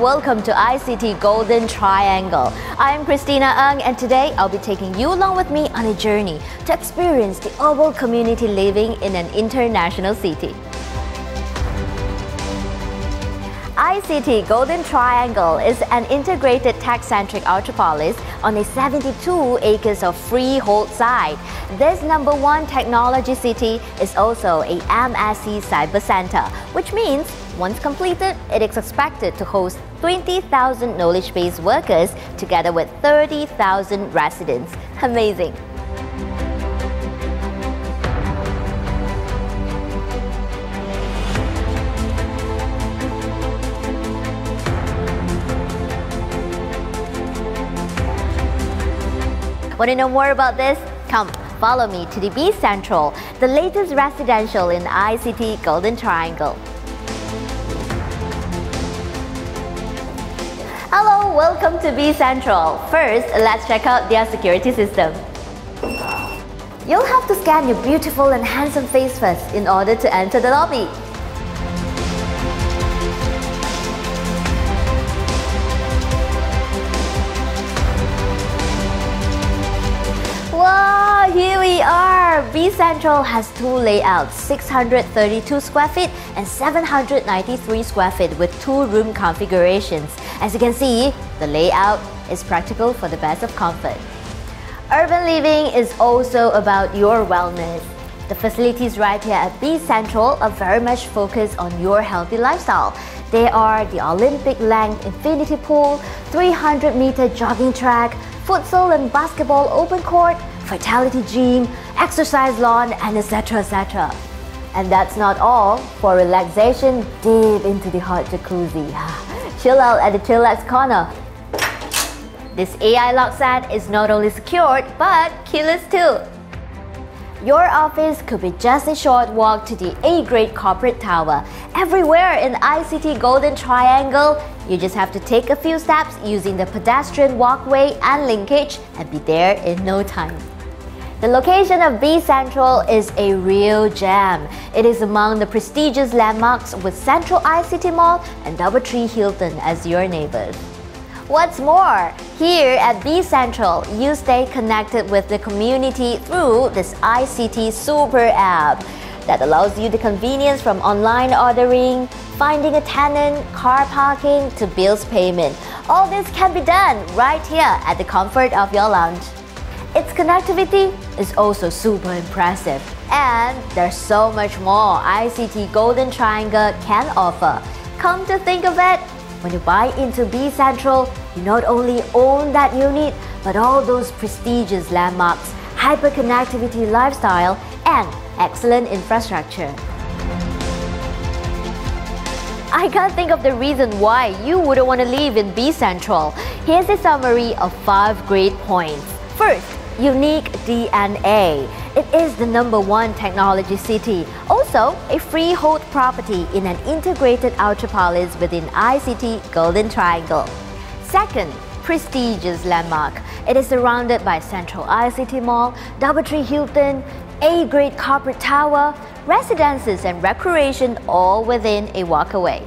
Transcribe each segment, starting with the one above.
Welcome to i-City Golden Triangle. I'm Christina Ng and today I'll be taking you along with me on a journey to experience the oval community living in an international city. i-City Golden Triangle is an integrated tech-centric archipolis on a 72 acres of freehold site. This number one technology city is also a MSC Cyber Center, which means once completed, it is expected to host 20,000 knowledge-based workers together with 30,000 residents. Amazing! Want to know more about this? Come, follow me to the BeCentral, the latest residential in i-City Golden Triangle. Hello, welcome to BeCentral. First, let's check out their security system. You'll have to scan your beautiful and handsome face first in order to enter the lobby. Are! B Central has two layouts, 632 square feet and 793 square feet with two room configurations. As you can see, the layout is practical for the best of comfort. Urban living is also about your wellness. The facilities right here at BeCentral are very much focused on your healthy lifestyle. They are the Olympic length infinity pool, 300 meter jogging track, futsal and basketball open court, vitality gym, exercise lawn, and etc. etc. And that's not all. For relaxation, dive into the hot jacuzzi. Chill out at the Chillax corner. This AI lock set is not only secured, but keyless too. Your office could be just a short walk to the A-grade corporate tower. Everywhere in i-City Golden Triangle, you just have to take a few steps using the pedestrian walkway and linkage and be there in no time. The location of BeCentral is a real gem. It is among the prestigious landmarks with Central i-City Mall and Doubletree Hilton as your neighbors. What's more, here at BeCentral, you stay connected with the community through this i-City Super app that allows you the convenience from online ordering, finding a tenant, car parking, to bills payment. All this can be done right here at the comfort of your lounge. Its connectivity is also super impressive. And there's so much more i-City Golden Triangle can offer. Come to think of it, when you buy into BeCentral, you not only own that unit, but all those prestigious landmarks, hyperconnectivity lifestyle, and excellent infrastructure. I can't think of the reason why you wouldn't want to live in BeCentral. Here's a summary of five great points. First, unique DNA. It is the number one technology city, also a freehold property in an integrated outerpolis within i-City Golden Triangle. Second, prestigious landmark. It is surrounded by Central i-City Mall, Doubletree Hilton, A-grade corporate tower, residences and recreation all within a walk away.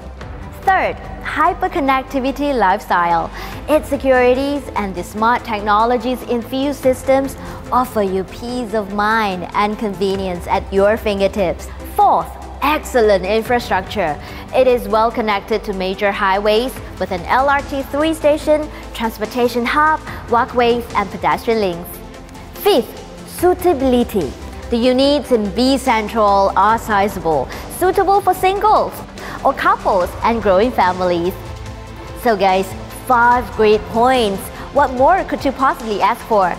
Third, hyperconnectivity lifestyle. Its securities and the smart technologies infused systems offer you peace of mind and convenience at your fingertips. Fourth, excellent infrastructure. It is well connected to major highways with an LRT 3 station, transportation hub, walkways, and pedestrian links. Fifth, suitability. The units in BeCentral are sizable, suitable for singles or couples and growing families. So guys, five great points. What more could you possibly ask for?